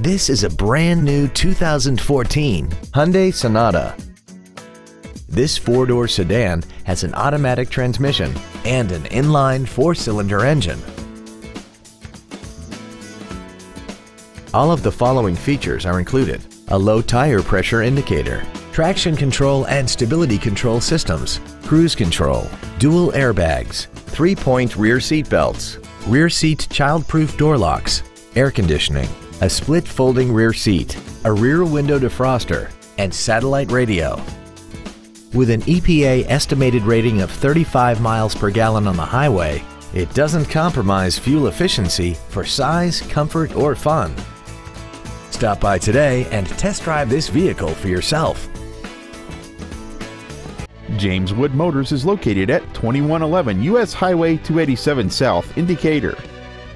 This is a brand new 2014 Hyundai Sonata. This four-door sedan has an automatic transmission and an inline four-cylinder engine. All of the following features are included. A low tire pressure indicator, traction control and stability control systems, cruise control, dual airbags, three-point rear seat belts, rear seat child-proof door locks, air conditioning, a split folding rear seat, a rear window defroster, and satellite radio. With an EPA estimated rating of 35 miles per gallon on the highway, it doesn't compromise fuel efficiency for size, comfort, or fun. Stop by today and test drive this vehicle for yourself. James Wood Motors is located at 2111 US Highway 287 South in Decatur.